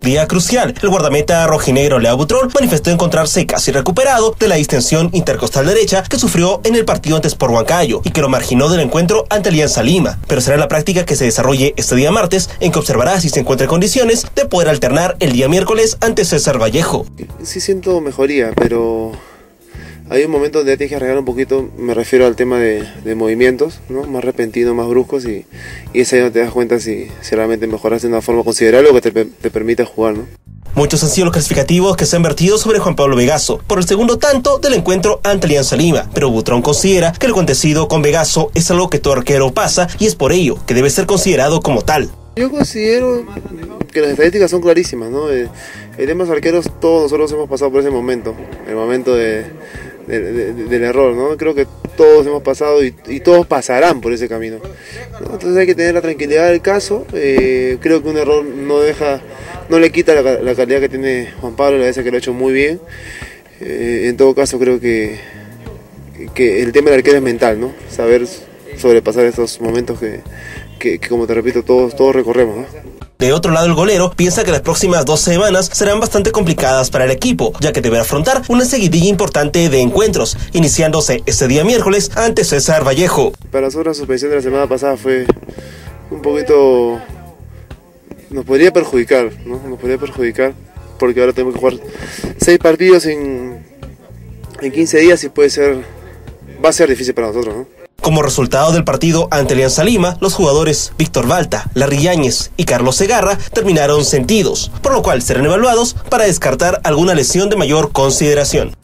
Día crucial, el guardameta rojinegro Leo Butrón manifestó encontrarse casi recuperado de la distensión intercostal derecha que sufrió en el partido antes por Huancayo y que lo marginó del encuentro ante Alianza Lima. Pero será la práctica que se desarrolle este día martes en que observará si se encuentra en condiciones de poder alternar el día miércoles ante César Vallejo. Sí siento mejoría, pero hay un momento donde tienes que arreglar un poquito, me refiero al tema de, movimientos, ¿no? más repentinos, más bruscos, y, y es ahí donde te das cuenta si, realmente mejoras de una forma considerable o que te, te permite jugar. ¿no? Muchos han sido los clasificativos que se han vertido sobre Juan Pablo Vegaso por el segundo tanto del encuentro ante Alianza Lima, pero Butrón considera que lo acontecido con Vegaso es algo que todo arquero pasa y es por ello que debe ser considerado como tal. Yo considero que las estadísticas son clarísimas, ¿no? Eh, el tema de los arqueros, todos nosotros hemos pasado por ese momento, el momento de, del error, ¿no? Creo que todos hemos pasado y, todos pasarán por ese camino. Entonces hay que tener la tranquilidad del caso. Eh, creo que un error no deja, no le quita la, calidad que tiene Juan Pablo, la vez que lo ha hecho muy bien. Eh, en todo caso creo que, que el tema del arquero es mental, ¿no? Saber sobrepasar estos momentos que, que, como te repito, todos, todos recorremos, ¿no? De otro lado, el golero piensa que las próximas dos semanas serán bastante complicadas para el equipo, ya que deberá afrontar una seguidilla importante de encuentros, iniciándose este día miércoles ante César Vallejo. Para nosotros la suspensión de la semana pasada fue un poquito... nos podría perjudicar, ¿no? Nos podría perjudicar, porque ahora tenemos que jugar seis partidos en, en 15 días y puede ser... va a ser difícil para nosotros, ¿no? Como resultado del partido ante Alianza Lima, los jugadores Víctor Balta, Larry Yáñez y Carlos Segarra terminaron sentidos, por lo cual serán evaluados para descartar alguna lesión de mayor consideración.